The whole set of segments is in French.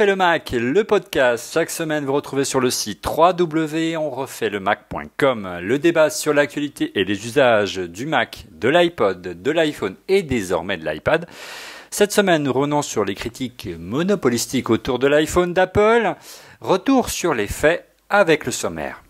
refait le Mac, le podcast. Chaque semaine, vous retrouvez sur le site www.onrefaitլemac.com le débat sur l'actualité et les usages du Mac, de l'iPod, de l'iPhone et désormais de l'iPad. Cette semaine, nous revenons sur les critiques monopolistiques autour de l'iPhone d'Apple. Retour sur les faits avec le sommaire.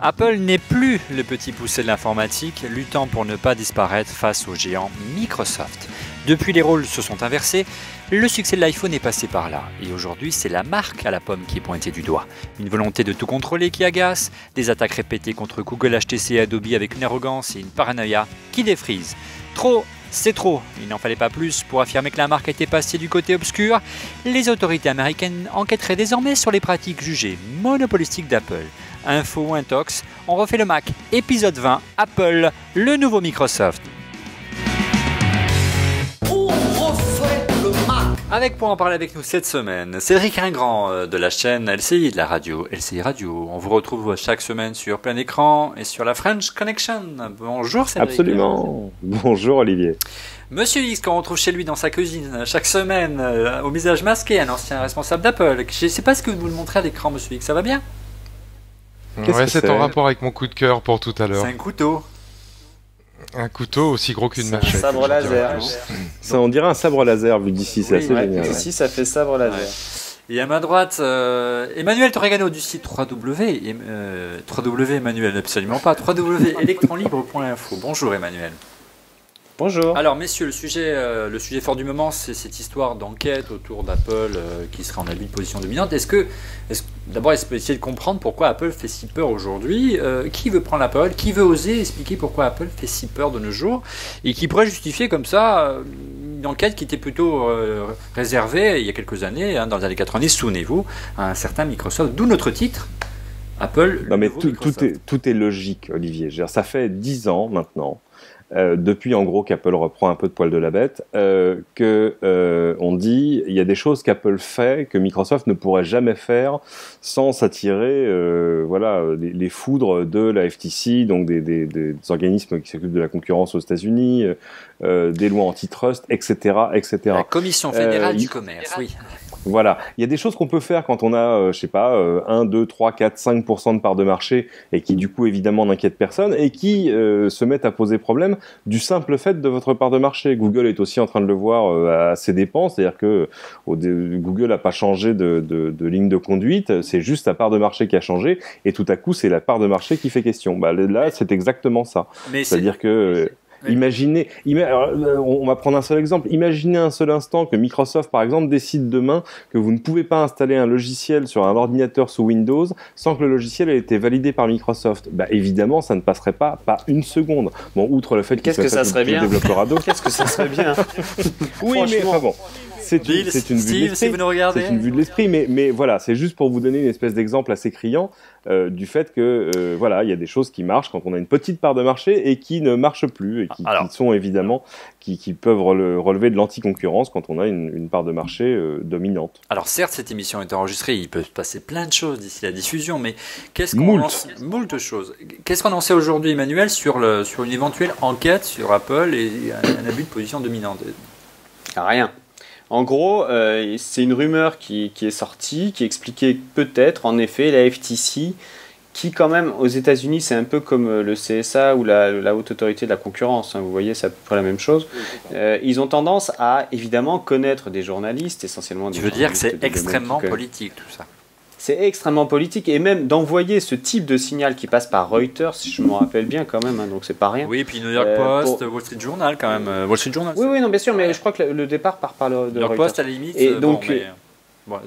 Apple n'est plus le petit poussé de l'informatique, luttant pour ne pas disparaître face au géant Microsoft. Depuis les rôles se sont inversés, le succès de l'iPhone est passé par là, et aujourd'hui c'est la marque à la pomme qui est pointée du doigt. Une volonté de tout contrôler qui agace, des attaques répétées contre Google, HTC et Adobe avec une arrogance et une paranoïa qui défrise. Trop c'est trop, il n'en fallait pas plus pour affirmer que la marque était passée du côté obscur. Les autorités américaines enquêteraient désormais sur les pratiques jugées monopolistiques d'Apple. Info ou Intox, on refait le Mac, épisode 20, Apple, le nouveau Microsoft. Avec pour en parler avec nous cette semaine, Cédric Ingrand euh, de la chaîne LCI de la radio, LCI Radio. On vous retrouve chaque semaine sur plein écran et sur la French Connection. Bonjour Cédric. Absolument. Bonjour Olivier. Monsieur X, qu'on retrouve chez lui dans sa cuisine chaque semaine, euh, au visage masqué, un ancien responsable d'Apple. Je ne sais pas ce que vous le montrez à l'écran, monsieur X, ça va bien? Ouais, c'est en rapport avec mon coup de cœur pour tout à l'heure. C'est un couteau. Un couteau aussi gros qu'une machette. Un sabre laser. Ça, on dirait un sabre laser vu d'ici, c'est assez génial. Ici, ça fait sabre laser. Et à ma droite, euh, Emmanuel Torregano du site 3W. Euh, 3W Emmanuel, absolument pas. 3W Bonjour Emmanuel. Bonjour. Alors messieurs, le sujet, euh, le sujet fort du moment, c'est cette histoire d'enquête autour d'Apple euh, qui serait en abus de position dominante. Est-ce que, est d'abord, essayer de comprendre pourquoi Apple fait si peur aujourd'hui euh, Qui veut prendre la parole Qui veut oser expliquer pourquoi Apple fait si peur de nos jours Et qui pourrait justifier comme ça une enquête qui était plutôt réservée il y a quelques années, hein, dans les années 90, souvenez-vous, à un certain Microsoft. D'où notre titre. Apple. Non mais tout, tout, est, tout est logique, Olivier. Ça fait dix ans maintenant euh, depuis en gros qu'Apple reprend un peu de poil de la bête, euh, que euh, on dit il y a des choses qu'Apple fait que Microsoft ne pourrait jamais faire sans s'attirer euh, voilà les, foudres de la FTC, donc des, des, des organismes qui s'occupent de la concurrence aux États-Unis, euh, des lois antitrust, etc., etc. La Commission fédérale du commerce, oui. Voilà, il y a des choses qu'on peut faire quand on a, euh, je sais pas, 1, 2, 3, 4, 5% de part de marché et qui du coup évidemment n'inquiètent personne et qui euh, se mettent à poser problème du simple fait de votre part de marché. Google est aussi en train de le voir euh, à ses dépens, c'est-à-dire que Google n'a pas changé de, de, de, ligne de conduite, c'est juste sa part de marché qui a changé et tout à coup c'est la part de marché qui fait question. Bah, là c'est exactement ça. C'est-à-dire que Imaginez, euh, on va prendre un seul exemple. Imaginez un seul instant que Microsoft, par exemple, décide demain que vous ne pouvez pas installer un logiciel sur un ordinateur sous Windows sans que le logiciel ait été validé par Microsoft. Bah, évidemment, ça ne passerait pas, pas une seconde. Bon, outre le fait qu'est-ce que ça serait bien Qu'est-ce que ça serait bien Oui, mais enfin bon c'est une, c'est une vue de l'esprit. c'est une vue de l'esprit, mais, mais voilà, c'est juste pour vous donner une espèce d'exemple assez criant euh, du fait que euh, voilà, il y a des choses qui marchent quand on a une petite part de marché et qui ne marchent plus et qui, sont évidemment qui, qui peuvent relever de l'anticoncurrence quand on a une, une part de marché euh, dominante. Alors certes, cette émission est enregistrée, il peut se passer plein de choses d'ici la diffusion, mais qu'est-ce qu'on en sait moult choses. Qu'est-ce qu'on en sait aujourd'hui, Emmanuel, sur le sur une éventuelle enquête sur Apple et un, un abus de position dominante? Rien. En gros, euh, c'est une rumeur qui, est sortie, qui expliquait peut-être, en effet, la FTC, qui quand même, aux États-Unis, c'est un peu comme euh, le CSA ou la, Haute Autorité de la Concurrence, hein, vous voyez, c'est à peu près la même chose. Euh, ils ont tendance à, évidemment, connaître des journalistes, essentiellement des Tu veux dire que c'est extrêmement politique, tout ça c'est extrêmement politique et même d'envoyer ce type de signal qui passe par Reuters, si je me rappelle bien quand même, hein, donc c'est pas rien. Oui, puis New York euh, Post, Wall Street Journal quand même, euh, Wall Street Journal. Oui, oui, non, bien sûr, mais je crois que le départ part par le de New York Post à la limite. Et donc,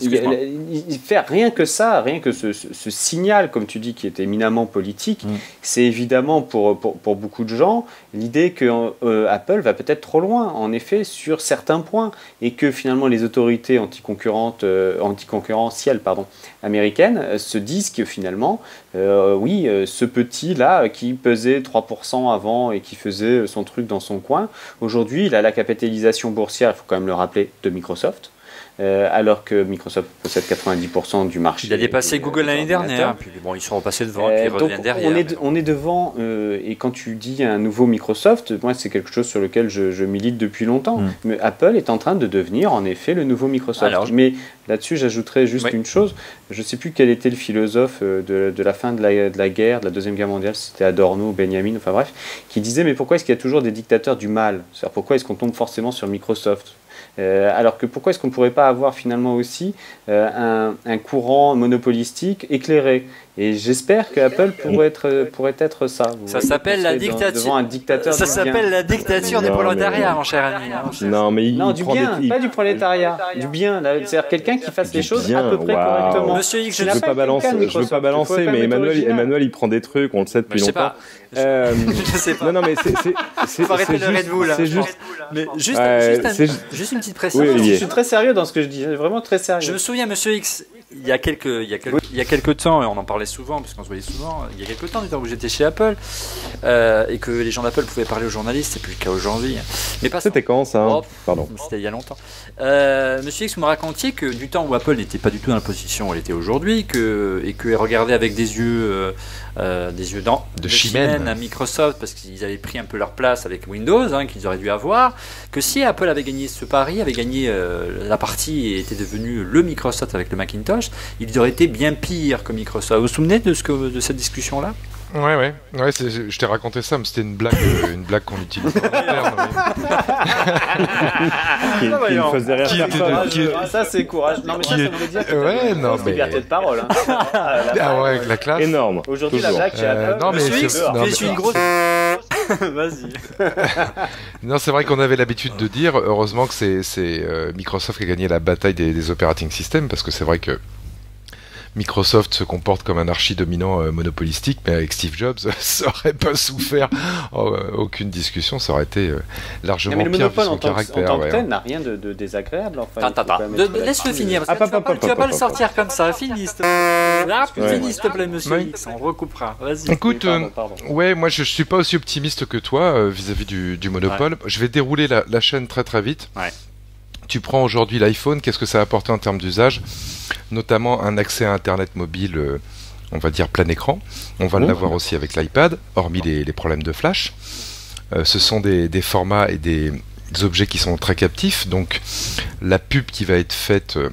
il, fait rien que ça, rien que ce, signal, comme tu dis, qui est éminemment politique, mm. c'est évidemment pour, pour, beaucoup de gens l'idée que euh, Apple va peut-être trop loin, en effet, sur certains points, et que finalement les autorités anticoncurrentes, euh, anticoncurrentielles pardon, américaines euh, se disent que finalement, oui, ce petit-là qui pesait 3% avant et qui faisait son truc dans son coin, aujourd'hui il a la capitalisation boursière, il faut quand même le rappeler, de Microsoft. Alors que Microsoft possède 90% du marché. Il a dépassé Google l'année dernière, puis bon, ils sont repassés devant, puis ils reviennent derrière. On est, on est devant, et quand tu dis un nouveau Microsoft, moi c'est quelque chose sur lequel je, milite depuis longtemps. Hmm. Mais Apple est en train de devenir en effet le nouveau Microsoft. Mais là-dessus, j'ajouterais juste une chose. Je ne sais plus quel était le philosophe de, de la fin de la, de la, guerre, de la Deuxième Guerre mondiale, c'était Adorno, Benjamin, enfin bref, qui disait mais pourquoi est-ce qu'il y a toujours des dictateurs du mal? C'est-à-dire pourquoi est-ce qu'on tombe forcément sur Microsoft? Euh, alors que pourquoi est-ce qu'on ne pourrait pas avoir finalement aussi euh, un, courant monopolistique éclairé et j'espère que Apple pourrait être, pourrait être ça. ça s'appelle la dictature. Un dictateur ça s'appelle la dictature des prolétariats, mon cher ami. Non, mais il, non, du bien, pas du prolétariat, du bien. C'est-à-dire quelqu'un qui fasse les choses à peu près correctement. Monsieur X, je ne veux pas balancer, je veux pas balancer, mais Emmanuel, Emmanuel, il prend des trucs, on le sait depuis longtemps. Euh, je sais pas. Non, non, mais c'est. Faut arrêter le Red Bull. C'est juste. Mais juste, juste, une petite précision. je suis très sérieux dans ce que je dis. Vraiment très sérieux. Je me souviens, Monsieur X, il y a quelques, il y a quelques, il y a quelques temps, et on en parlait souvent, parce qu'on se voyait souvent, il y a quelques temps, du temps où j'étais chez Apple, euh, et que les gens d'Apple pouvaient parler aux journalistes, c'est plus le cas aujourd'hui. Mais pas C'était quand ça oh, Pardon. C'était il y a longtemps. Euh, Monsieur X, vous me racontiez que du temps où Apple n'était pas du tout dans la position où elle était aujourd'hui, que, et qu'elle regardait avec des yeux, euh, euh des yeux dans, de, chimène à Microsoft, parce qu'ils avaient pris un peu leur place avec Windows, hein, qu'ils auraient dû avoir, que si Apple avait gagné ce pari, avait gagné euh, la partie et était devenu le Microsoft avec le Macintosh, il aurait été bien pire que Microsoft. Vous vous souvenez de, ce que, de cette discussion-là? Ouais, ouais, ouais je t'ai raconté ça, mais c'était une blague, euh, une blague qu'on utilise en interne. qui, qui me faisait rire. Qui était, ça, c'est courage. Non, mais ça, ça voulait dire que ouais, non, mais... liberté de parole. Hein. ah ouais, avec la classe. Énorme. Aujourd'hui, la blague, euh, Non, mais je suis une grosse. Vas-y. non, c'est vrai qu'on avait l'habitude de dire, heureusement que c'est euh, Microsoft qui a gagné la bataille des, des operating systems, parce que c'est vrai que Microsoft se comporte comme un archi-dominant euh, monopolistique, mais avec Steve Jobs, ça aurait pas souffert oh, euh, aucune discussion, ça aurait été euh, largement mais le pire monopole en tant caractère. en tant que tel n'a rien de, désagréable. Enfin, attends, attends, laisse-le finir, parce que tu, vas pas, vas pas le sortir comme ça. Finis, s'il te plaît, monsieur X, on recoupera. Vas-y. Écoute, ouais, moi je, suis pas aussi optimiste que toi vis-à-vis du, monopole. Je vais dérouler la, la, chaîne très très vite. Ouais tu prends aujourd'hui l'iPhone, qu'est-ce que ça a apporté en termes d'usage? Notamment un accès à Internet mobile, euh, on va dire plein écran. On va l'avoir aussi avec l'iPad, hormis les, problèmes de flash. Euh, ce sont des, formats et des, objets qui sont très captifs, donc la pub qui va être faite euh,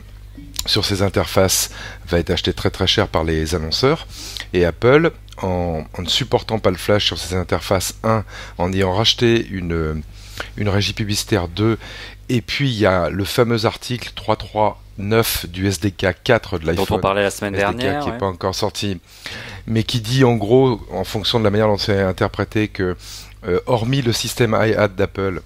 sur ces interfaces va être achetée très très cher par les annonceurs. Et Apple, en, en ne supportant pas le flash sur ces interfaces, 1, en ayant racheté une une régie publicitaire 2 et puis il y a le fameux article 339 du SDK 4 de l'iPhone. Dont on parlait la semaine dernière. Qui n'est pas encore sorti. Mais qui dit en gros, en fonction de la manière dont c'est interprété, que euh, hormis le système iAd d'Apple,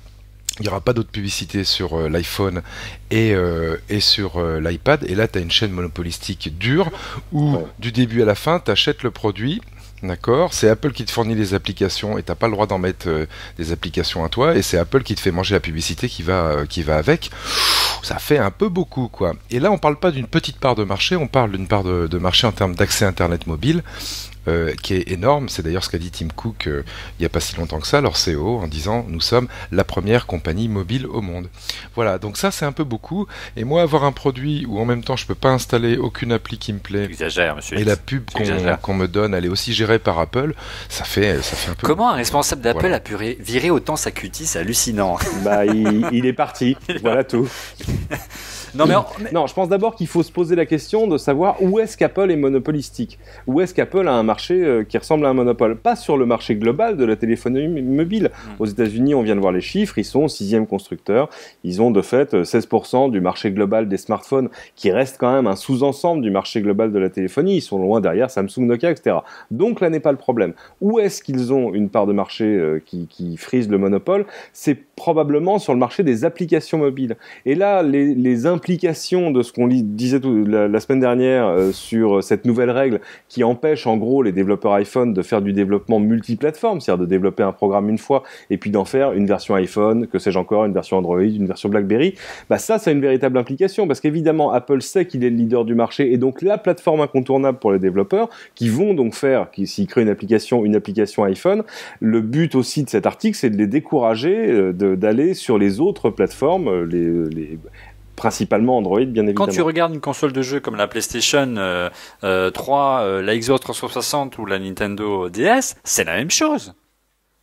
il n'y aura pas d'autres publicités sur euh, l'iPhone et, euh, et sur l'iPad. Et là, tu as une chaîne monopolistique dure où, du début à la fin, tu achètes le produit D'accord C'est Apple qui te fournit les applications et t'as pas le droit d'en mettre euh, des applications à toi et c'est Apple qui te fait manger la publicité qui va, euh, qui va avec. Ça fait un peu beaucoup quoi. Et là on parle pas d'une petite part de marché, on parle d'une part de, de marché en termes d'accès Internet mobile. Euh, qui est énorme. C'est d'ailleurs ce qu'a dit Tim Cook euh, il n'y a pas si longtemps que ça, leur CEO, en disant nous sommes la première compagnie mobile au monde. Voilà, donc ça c'est un peu beaucoup. Et moi, avoir un produit où en même temps je peux pas installer aucune appli qui me plaît, Exagère, monsieur et la pub qu'on me donne, elle est aussi gérée par Apple, ça fait, ça fait un peu. Comment un responsable d'Apple a pu virer autant sa cutie C'est hallucinant. Bah, il, il est parti. voilà tout. Non, mais, non, je pense d'abord qu'il faut se poser la question de savoir où est-ce qu'Apple est monopolistique. Où est-ce qu'Apple a un marché euh, qui ressemble à un monopole? Pas sur le marché global de la téléphonie mobile. Mm. Aux États-Unis, on vient de voir les chiffres, ils sont sixième constructeur. Ils ont de fait 16% euh, du marché global des smartphones, qui reste quand même un sous-ensemble du marché global de la téléphonie. Ils sont loin derrière Samsung, Nokia, etc. Donc là n'est pas le problème. Où est-ce qu'ils ont une part de marché euh, qui, qui frise le monopole? C'est probablement sur le marché des applications mobiles. Et là, les, les implications de ce qu'on disait la, semaine dernière euh, sur cette nouvelle règle qui empêche en gros les développeurs iPhone de faire du développement multiplateforme, c'est-à-dire de développer un programme une fois et puis d'en faire une version iPhone, que sais-je encore, une version Android, une version BlackBerry, bah ça, c'est une véritable implication parce qu'évidemment, Apple sait qu'il est le leader du marché et donc la plateforme incontournable pour les développeurs qui vont donc faire, s'ils créent une application, une application iPhone, le but aussi de cet article, c'est de les décourager euh, d'aller sur les autres plateformes, les, les principalement Android, bien évidemment. Quand tu regardes une console de jeu comme la PlayStation 3, la Xbox 360 ou la Nintendo DS, c'est la même chose.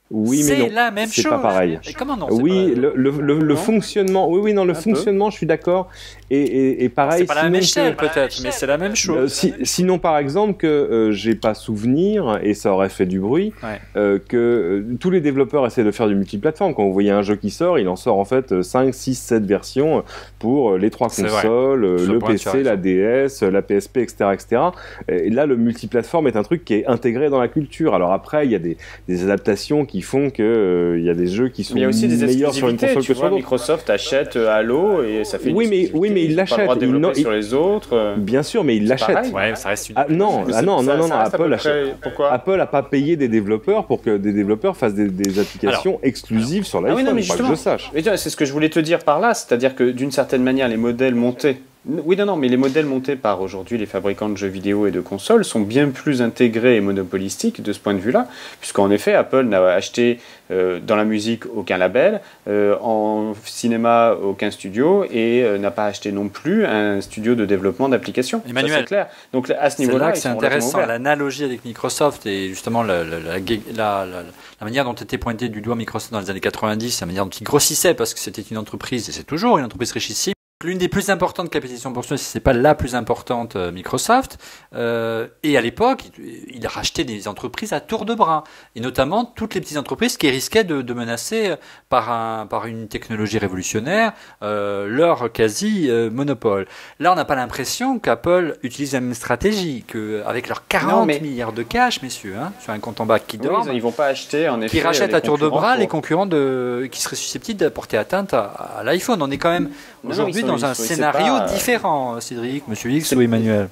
Oui, mais c'est la même chose. C'est pas pareil. comment non Oui, le, le, le, fonctionnement. Oui, oui, non, le fonctionnement, je suis d'accord. Et, et, et, pareil. C'est pas la même échelle peut-être, mais c'est la même chose. Euh, si, sinon, par exemple, que euh, j'ai pas souvenir et ça aurait fait du bruit, euh, que euh, tous les développeurs essaient de faire du multiplateforme. Quand vous voyez un jeu qui sort, il en sort en fait 5, 6, 7 versions pour les trois consoles, le PC, la DS, la PSP, etc., etc. Et là, le multiplateforme est un truc qui est intégré dans la culture. Alors après, il y a des, des adaptations qui font que euh, il y a des jeux qui sont il y a aussi des meilleurs sur une console que sur Microsoft achète euh, Halo et ça fait oui mais oui mais il l'achète il sur les autres euh. bien sûr mais il l'achète ouais, ça reste une... ah, non ah, non non non, Apple achète. pourquoi Apple a pas payé des développeurs pour que des développeurs fassent des, applications exclusives sur ah l'iPhone ah, pas que je sache. C'est ce que je voulais te dire par là c'est-à-dire que d'une certaine manière les modèles montés oui, non, non, mais les modèles montés par aujourd'hui les fabricants de jeux vidéo et de consoles sont bien plus intégrés et monopolistiques de ce point de vue-là, puisqu'en effet, Apple n'a acheté euh, dans la musique aucun label, euh, en cinéma aucun studio, et euh, n'a pas acheté non plus un studio de développement d'applications. Emmanuel, c'est clair. Donc à ce niveau-là, c'est intéressant l'analogie avec Microsoft et justement la, la, la, manière dont était pointé du doigt Microsoft dans les années 90, la manière dont il grossissait parce que c'était une entreprise et c'est toujours une entreprise richissime L'une des plus importantes capitalisations boursières, si ce n'est pas la plus importante, euh, Microsoft. Euh, et à l'époque, il rachetait des entreprises à tour de bras. Et notamment toutes les petites entreprises qui risquaient de, de menacer euh, par, un, par une technologie révolutionnaire euh, leur quasi-monopole. Là, on n'a pas l'impression qu'Apple utilise la même stratégie, qu'avec leurs 40 milliards de cash, messieurs, hein, sur un compte en banque qui dort. ils vont pas acheter, en effet. Qui rachètent à tour de bras les concurrents de, qui seraient susceptibles d'apporter atteinte à, l'iPhone. On est quand même aujourd'hui dans un scénario euh, différent, Cédric, Monsieur X ou Emmanuel.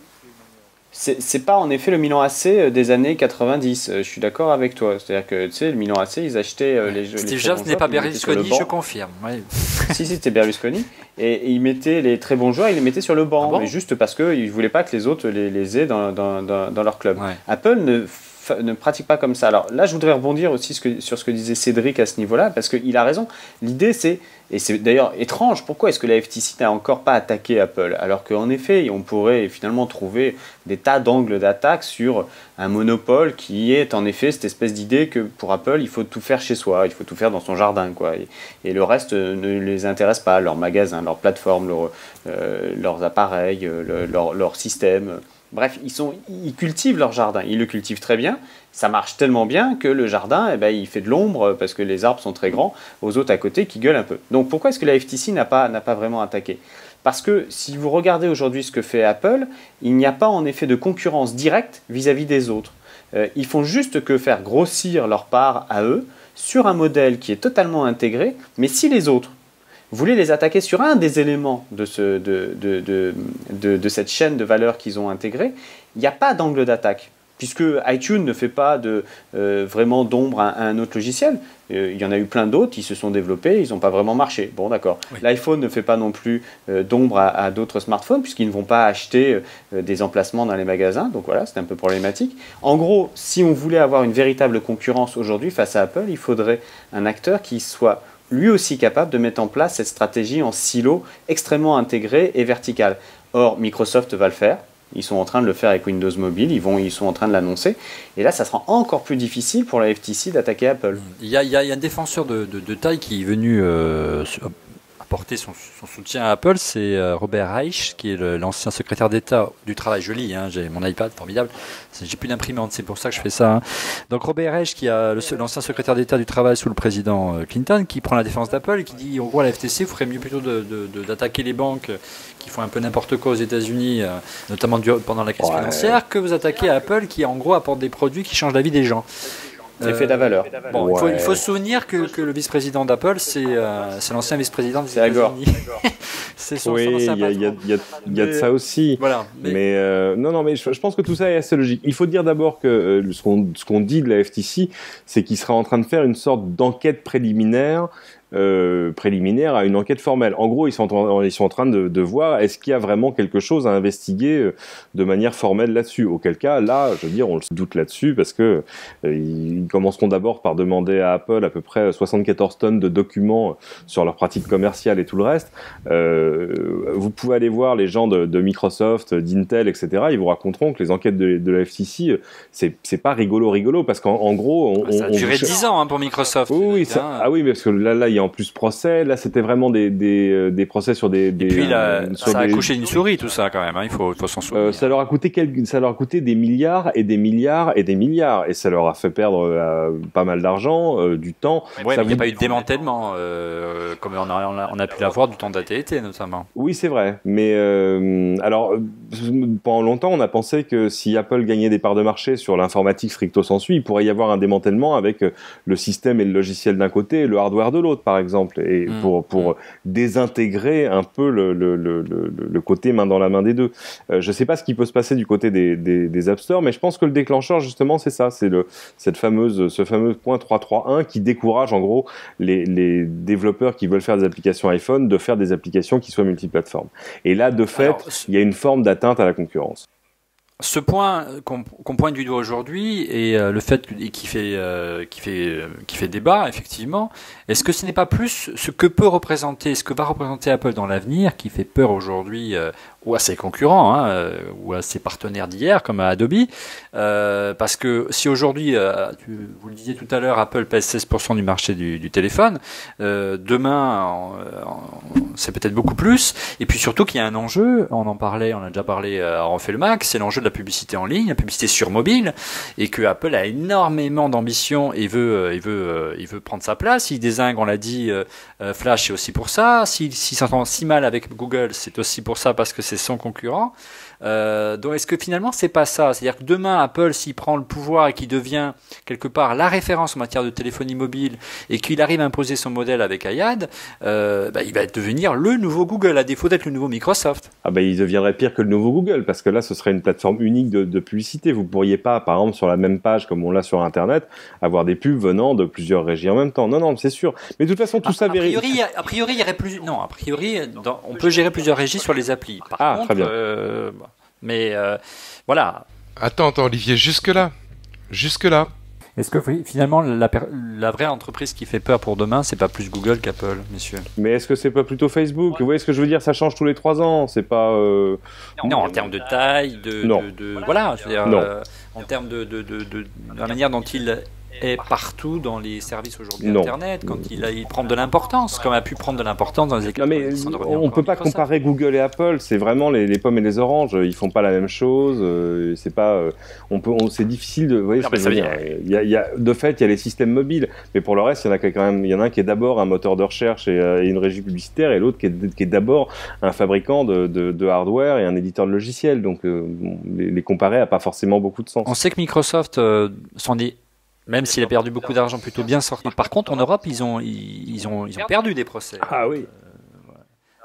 C'est pas en effet le Milan AC euh, des années 90, euh, je suis d'accord avec toi. C'est-à-dire que tu sais, le Milan AC, ils achetaient les jeux. Steve Jobs n'est pas Berlusconi, je confirme. si, si, c'était Berlusconi. Et, ils mettaient les très bons joueurs, ils les mettaient sur le banc, ah mais juste parce qu'ils ne voulaient pas que les autres les, les aient dans, dans, dans, leur club. Apple ne ne pratique pas comme ça. Alors là, je voudrais rebondir aussi sur ce que disait Cédric à ce niveau-là, parce qu'il a raison. L'idée, c'est, et c'est d'ailleurs étrange, pourquoi est-ce que la FTC n'a encore pas attaqué Apple? Alors qu'en effet, on pourrait finalement trouver des tas d'angles d'attaque sur un monopole qui est en effet cette espèce d'idée que pour Apple, il faut tout faire chez soi, il faut tout faire dans son jardin, quoi. Et, le reste ne les intéresse pas, leurs magasins, leurs plateformes, euh, leurs appareils, euh, leur, leur système. Bref, ils, cultivent leur jardin. Ils le cultivent très bien. Ça marche tellement bien que le jardin, eh ben, il fait de l'ombre parce que les arbres sont très grands aux autres à côté qui gueulent un peu. Donc pourquoi est-ce que la FTC n'a pas, n'a pas vraiment attaqué? Parce que si vous regardez aujourd'hui ce que fait Apple, il n'y a pas en effet de concurrence directe vis-à-vis des autres. Euh, ils font juste que faire grossir leur part à eux sur un modèle qui est totalement intégré, mais si les autres voulez les attaquer sur un des éléments de, ce, de, de, de, de cette chaîne de valeur qu'ils ont intégrée, il n'y a pas d'angle d'attaque. Puisque iTunes ne fait pas de, euh, vraiment d'ombre à, un autre logiciel. Euh, il y en a eu plein d'autres, ils se sont développés, ils n'ont pas vraiment marché. Bon, d'accord. L'iPhone ne fait pas non plus euh, d'ombre à, d'autres smartphones, puisqu'ils ne vont pas acheter des emplacements dans les magasins. Donc voilà, c'est un peu problématique. En gros, si on voulait avoir une véritable concurrence aujourd'hui face à Apple, il faudrait un acteur qui soit lui aussi capable de mettre en place cette stratégie en silo extrêmement intégrée et verticale. Or, Microsoft va le faire. Ils sont en train de le faire avec Windows Mobile, ils, vont, ils sont en train de l'annoncer. Et là, ça sera encore plus difficile pour la FTC d'attaquer Apple. Il y, a, un défenseur de, taille qui est venu euh, apporter son, soutien à Apple, c'est euh, Robert Reich, qui est l'ancien secrétaire d'État du travail. Je lis, hein, j'ai mon iPad, formidable. J'ai plus d'imprimante, c'est pour ça que je fais ça. Hein. Donc Robert Reich, qui est l'ancien secrétaire d'État du travail sous le président euh, Clinton, qui prend la défense d'Apple et qui dit, en gros, à la FTC, vous ferait mieux plutôt d'attaquer les banques qui font un peu n'importe quoi aux États-Unis, euh, notamment pendant la crise financière, que vous attaquez à Apple, qui en gros apporte des produits qui changent la vie des gens. L'effet de la valeur. il, faut, se souvenir que, le vice-président d'Apple, c'est euh, l'ancien vice-président des États-Unis. c'est son, oui, il y, a de ça aussi. Voilà, mais, euh, non, non, mais je, pense que tout ça est assez logique. Il faut dire d'abord que euh, ce qu'on dit de la FTC, c'est qu'il sera en train de faire une sorte d'enquête préliminaire euh, préliminaire à une enquête formelle. En gros, ils sont en, ils sont en train de, de voir est-ce qu'il y a vraiment quelque chose à investiguer euh, de manière formelle là-dessus? Auquel cas, là, je veux dire, on le doute là-dessus parce que euh, ils commenceront d'abord par demander à Apple à peu près 74 tonnes de documents sur leurs pratiques commerciales et tout le reste. Euh, vous pouvez aller voir les gens de, de Microsoft, d'Intel, etc. Ils vous raconteront que les enquêtes de, de la FCC, c'est pas rigolo rigolo parce qu'en gros, on, ça a duré 10 ans hein, pour Microsoft. Oui, oui ça, ah oui, mais parce que là, là, il y a en plus procès. Là, c'était vraiment des, des, euh, des, procès sur des. des Et puis là, ça a couché une souris, tout ça quand même. Hein, il faut, faut s'en souvenir. Euh, ça leur a coûté ça leur a coûté des milliards et des milliards et des milliards, et ça leur a fait perdre euh, pas mal d'argent, euh, du temps. Ouais, ça mais il n'y a pas eu de démantèlement, euh, comme on a, on a, on a pu l'avoir du temps d'AT&T notamment. Oui, c'est vrai. Mais alors, pendant longtemps, on a pensé que si Apple gagnait des parts de marché sur l'informatique stricto sensu, il pourrait y avoir un démantèlement avec le système et le logiciel d'un côté et le hardware de l'autre, par exemple, et Mm. pour pour Mm. désintégrer un peu le, le, le, côté main dans la main des deux. Euh, je sais pas ce qui peut se passer du côté des, des, des App Store, mais je pense que le déclencheur, justement, c'est ça, c'est le cette fameuse ce fameux point 331 qui décourage en gros les, les développeurs qui veulent faire des applications iPhone de faire des applications qui soient multiplateformes. Et là, de fait, Alors, il y a une forme d'atteinte à la concurrence. Ce point qu'on pointe du doigt aujourd'hui et euh, le fait qui fait euh, qui fait euh, qui fait débat effectivement, est-ce que ce n'est pas plus ce que peut représenter, ce que va représenter Apple dans l'avenir qui fait peur aujourd'hui ou à ses concurrents hein, euh, ou à ses partenaires d'hier comme à Adobe, euh, parce que si aujourd'hui, euh, vous le disiez tout à l'heure, Apple pèse 16% du marché du, du téléphone, euh, demain c'est peut-être beaucoup plus, et puis surtout qu'il y a un enjeu, on en parlait, on a déjà parlé euh, à Refait le Mac, c'est l'enjeu de la publicité en ligne, la publicité sur mobile, et que Apple a énormément d'ambition et veut, il veut, euh, il veut prendre sa place. Il désingue, on l'a dit, Flash c'est aussi pour ça. S'il s'entend si mal avec Google, c'est aussi pour ça parce que c'est son concurrent. Euh, donc est-ce que finalement c'est pas ça? C'est-à-dire que demain Apple, s'il prend le pouvoir et qu'il devient quelque part la référence en matière de téléphonie mobile et qu'il arrive à imposer son modèle avec Ayad, euh, bah, il va devenir le nouveau Google à défaut d'être le nouveau Microsoft. Ah ben, il deviendrait pire que le nouveau Google parce que là, ce serait une plateforme unique de, de publicité. Vous pourriez pas, par exemple, sur la même page comme on l'a sur Internet, avoir des pubs venant de plusieurs régies en même temps. Non, non, c'est sûr. Mais de toute façon, tout a, ça a vérifie. priori, a priori, il y aurait plus. Non, a priori, dans- on peut gérer plusieurs régies sur les applis. Par Ah, contre, très bien. euh. Mais euh, voilà. Attends, attends, Olivier, jusque-là. Jusque-là. Est-ce que finalement la, vraie entreprise qui fait peur pour demain, c'est pas plus Google qu'Apple, messieurs? Mais est-ce que c'est pas plutôt Facebook? Vous voyez ce que je veux dire? Ça change tous les trois ans. C'est pas. euh, Non, en termes de taille, de, Non. de, de- voilà, je veux dire, Non. euh, en termes de, de, de, de- de la manière dont il est partout dans les services aujourd'hui Non. Internet, quand il, a, il prend de l'importance, comme a pu prendre de l'importance dans les équipes. Non mais on encore peut pas comparer Google et Apple. C'est vraiment les, les pommes et les oranges. Ils font pas la même chose. euh, C'est pas. euh, On peut. on- C'est difficile de. Vous voyez Non, ce que mais je veux ça dire veut il y a, il y a- De fait, il y a les systèmes mobiles. Mais pour le reste, il y en a qui- quand même. Il y en a un qui est d'abord un moteur de recherche et, euh, et une régie publicitaire, et l'autre qui est, qui est d'abord un fabricant de, de- de hardware et un éditeur de logiciels. Donc euh, les, les comparer a pas forcément beaucoup de sens. On sait que Microsoft euh, s'en est, même s'il a perdu beaucoup d'argent, plutôt bien sorti. Par contre, en Europe, ils ont, ils, ils ont, ils ont perdu des procès. Ah oui.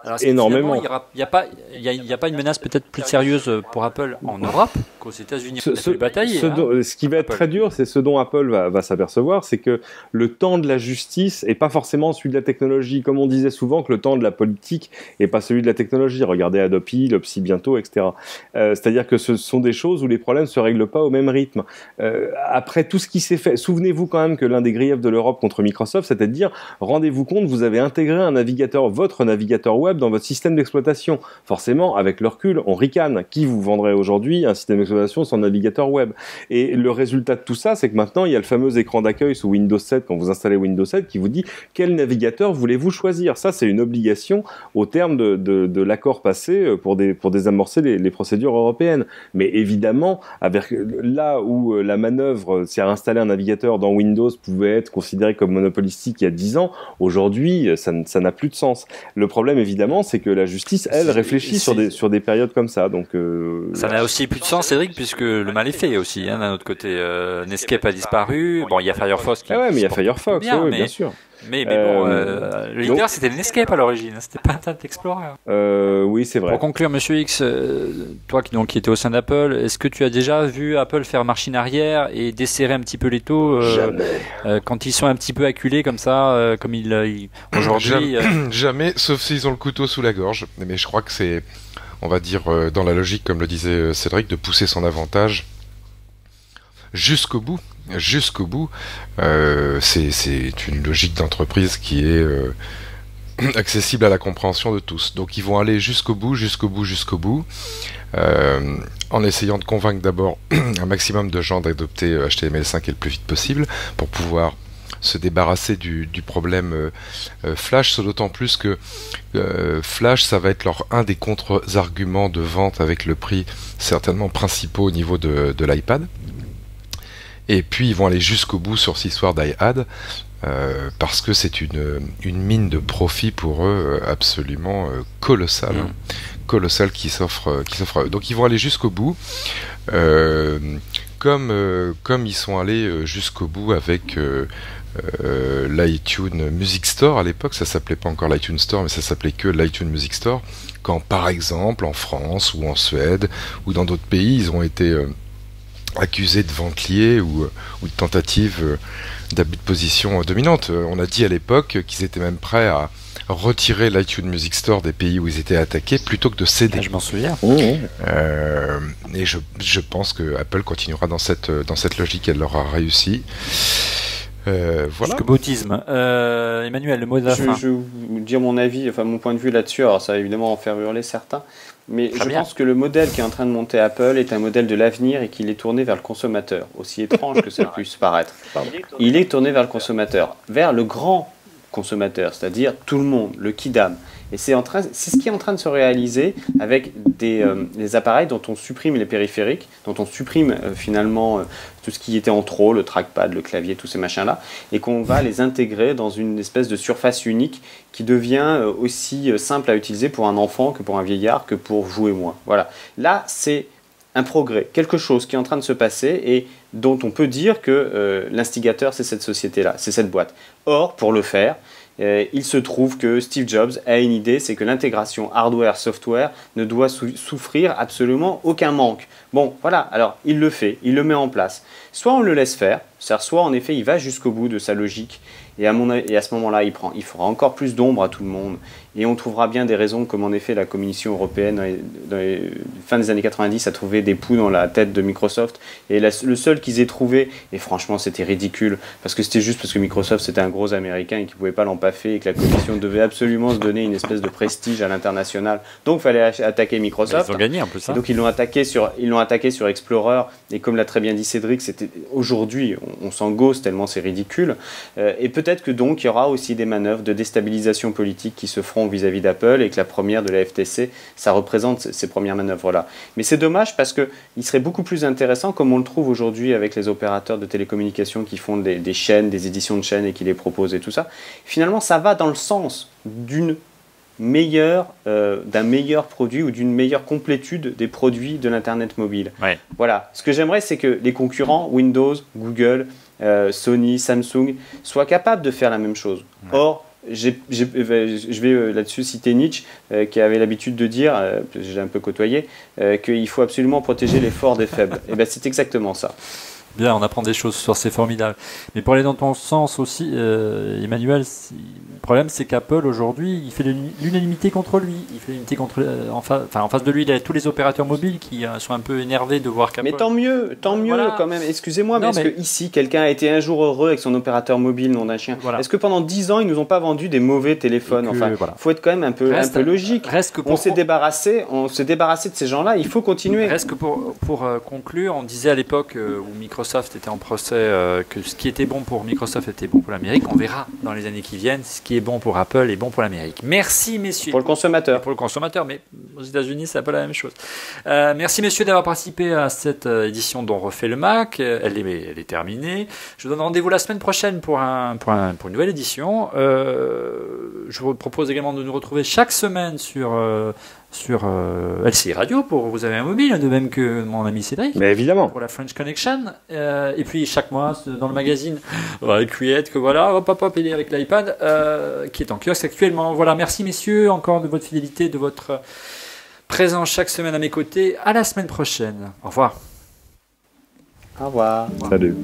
Alors, Énormément. Il n'y a, pas- il y a, il y a pas une menace peut-être plus sérieuse pour Apple en Europe qu'aux États-Unis. Ce, hein. ce qui va être Apple. très dur, c'est ce dont Apple va, va s'apercevoir, c'est que le temps de la justice est pas forcément celui de la technologie. Comme on disait souvent que le temps de la politique est pas celui de la technologie. Regardez Adopi, l'Opsi bientôt, etc. Euh, C'est-à-dire que ce sont des choses où les problèmes se règlent pas au même rythme. Euh, après tout ce qui s'est fait, souvenez-vous quand même que l'un des griefs de l'Europe contre Microsoft, c'était de dire rendez-vous compte, vous avez intégré un navigateur, votre navigateur web, dans votre système d'exploitation. Forcément, avec le recul, on ricane. Qui vous vendrait aujourd'hui un système d'exploitation sans navigateur web? Et le résultat de tout ça, c'est que maintenant, il y a le fameux écran d'accueil sous Windows 7 quand vous installez Windows 7 qui vous dit quel navigateur voulez-vous choisir? Ça, c'est une obligation au terme de, l'accord passé euh, pour, désamorcer les, procédures européennes. Mais évidemment, là où euh, la manœuvre, c'est à installer un navigateur dans Windows, pouvait être considérée comme monopolistique il y a 10 ans, aujourd'hui, euh, ça n'a plus de sens. Le problème, évidemment, c'est que la justice, elle, réfléchit sur des, sur des périodes comme ça. Donc, euh, Ça n'a aussi plus de sens, Cédric, puisque le mal est fait aussi. Hein, d'un autre côté, euh, Netscape a disparu. Bon, il y a Firefox qui. Ah ouais, mais il y a Firefox, bien, oui, mais- bien sûr. Mais, mais bon, le leader c'était Netscape à l'origine, hein, c'était pas Internet Explorer. oui, c'est vrai. Pour conclure, Monsieur X, toi qui, donc, qui étais au sein d'Apple, est-ce que tu as déjà vu Apple faire machine arrière et desserrer un petit peu les taux quand ils sont un petit peu acculés comme ça, comme ils, aujourd'hui jamais, jamais, sauf s'ils ont le couteau sous la gorge. Mais je crois que c'est on va dire, euh, dans la logique, comme le disait euh, Cédric, de pousser son avantage jusqu'au bout. Jusqu'au bout, euh, c'est une logique d'entreprise qui est accessible à la compréhension de tous. Donc ils vont aller jusqu'au bout, jusqu'au bout, jusqu'au bout, en essayant de convaincre d'abord un maximum de gens d'adopter HTML5 le plus vite possible pour pouvoir se débarrasser du, problème euh, euh, Flash, d'autant plus que euh, Flash, ça va être leur un des contre-arguments de vente avec le prix certainement principaux au niveau de, l'iPad. Et puis ils vont aller jusqu'au bout sur cette histoire d'iPad. parce que c'est une, mine de profit pour eux absolument colossale. Hein. Mm. colossale qui s'offre qui s'offre donc ils vont aller jusqu'au bout comme comme ils sont allés jusqu'au bout avec euh, l'iTunes Music Store à l'époque, ça s'appelait pas encore l'iTunes Store, mais ça s'appelait que l'iTunes Music Store. Quand par exemple en France ou en Suède ou dans d'autres pays, ils ont été euh, accusés de vente liée ou, euh, ou de tentative d'abus de position dominante. On a dit à l'époque qu'ils étaient même prêts à retirer l'iTunes Music Store des pays où ils étaient attaqués plutôt que de céder. Ah, je m'en souviens. et je, je, pense que Apple continuera dans cette, dans cette logique, elle leur a réussi. Euh, voilà. boutisme. Euh, Emmanuel, le mot de la je, fin. Je vais vous dire mon avis, enfin mon point de vue là-dessus. Alors ça va évidemment en faire hurler certains, mais je pense que le modèle qui est en train de monter Apple est un modèle de l'avenir et qu'il est tourné vers le consommateur. Aussi étrange que ça puisse paraître. Il est tourné vers le consommateur, vers le grand consommateur, c'est-à-dire tout le monde, le kidam. Et c'est ce qui est en train de se réaliser avec des, euh, appareils dont on supprime les périphériques, dont on supprime euh, finalement euh, tout ce qui était en trop, le trackpad, le clavier, tous ces machins-là, et qu'on va les intégrer dans une espèce de surface unique qui devient aussi simple à utiliser pour un enfant que pour un vieillard que pour jouer moins. Voilà. Là, c'est un progrès, quelque chose qui est en train de se passer et dont on peut dire que l'instigateur, c'est cette société-là, c'est cette boîte. Or, pour le faire, euh, il se trouve que Steve Jobs a une idée, c'est que l'intégration hardware-software ne doit souffrir absolument aucun manque. Bon, voilà, alors il le fait, il le met en place. Soit on le laisse faire, soit en effet il va jusqu'au bout de sa logique, et à, mon, et à ce moment-là il, prend, il fera encore plus d'ombre à tout le monde, et on trouvera bien des raisons comme en effet la Commission européenne dans les, fin des années 90 a trouvé des poux dans la tête de Microsoft. Et le seul qu'ils aient trouvé, et franchement c'était ridicule, parce que c'était juste parce que Microsoft c'était un gros américain et qu'il ne pouvait pas l'empaffer et que la Commission devait absolument se donner une espèce de prestige à l'international. Donc il fallait attaquer Microsoft. ils ont gagné un peu ça. donc ils l'ont attaqué sur ils attaqué sur Explorer et comme l'a très bien dit Cédric, aujourd'hui on, s'en gosse tellement c'est ridicule. Euh, et peut-être que donc il y aura aussi des manœuvres de déstabilisation politique qui se feront vis-à-vis d'Apple et que la première de la FTC, ça représente ces premières manœuvres-là. Mais c'est dommage parce qu'il serait beaucoup plus intéressant, comme on le trouve aujourd'hui avec les opérateurs de télécommunications qui font des, chaînes, des éditions de chaînes et qui les proposent et tout ça. Finalement, ça va dans le sens d'une meilleure, euh, d'un meilleur produit ou d'une meilleure complétude des produits de l'Internet mobile. Voilà. Ce que j'aimerais, c'est que les concurrents, Windows, Google, euh, Sony, Samsung, soient capables de faire la même chose. Or, je vais euh, là-dessus citer Nietzsche, euh, qui avait l'habitude de dire, euh, j'ai un peu côtoyé, qu'il faut absolument protéger les forts des faibles. Et ben c'est exactement ça. Bien, on apprend des choses sur c'est formidable. Mais pour aller dans ton sens aussi, Emmanuel, le problème, c'est qu'Apple, aujourd'hui, il fait l'unanimité contre lui. Il fait l'unanimité contre. Euh, en, enfin, en face de lui, il y a tous les opérateurs mobiles qui euh, sont un peu énervés de voir qu'Apple. Mais tant mieux, tant mieux quand même. Excusez-moi, mais est-ce que ici, quelqu'un a été un jour heureux avec son opérateur mobile, nom d'un chien Est-ce que pendant 10 ans, ils nous ont pas vendu des mauvais téléphones Enfin, il faut être quand même un peu, un peu logique. Reste On s'est débarrassé, on s'est débarrassé de ces gens-là. Il faut continuer. Reste que pour, pour euh, conclure, on disait à l'époque où Microsoft était en procès que ce qui était bon pour Microsoft était bon pour l'Amérique. On verra dans les années qui viennent ce qui est bon pour Apple est bon pour l'Amérique. Merci, messieurs. Pour le consommateur. Pour le consommateur, mais aux États-Unis, c'est peu la même chose. Euh, merci, messieurs, d'avoir participé à cette euh, édition dont refait le Mac. Euh, elle est, elle est terminée. Je vous donne rendez-vous la semaine prochaine pour, un, pour, pour une nouvelle édition. je vous propose également de nous retrouver chaque semaine sur sur euh, LCI Radio pour vous avez un mobile, de même que mon ami Cédric. Mais évidemment. Pour la French Connection. Euh, et puis chaque mois dans le magazine Create que voilà, hop hop hop, il est avec l'iPad euh, qui est en kiosque actuellement. Voilà, merci messieurs encore de votre fidélité, de votre présence chaque semaine à mes côtés. À la semaine prochaine. Au revoir. Au revoir. Salut.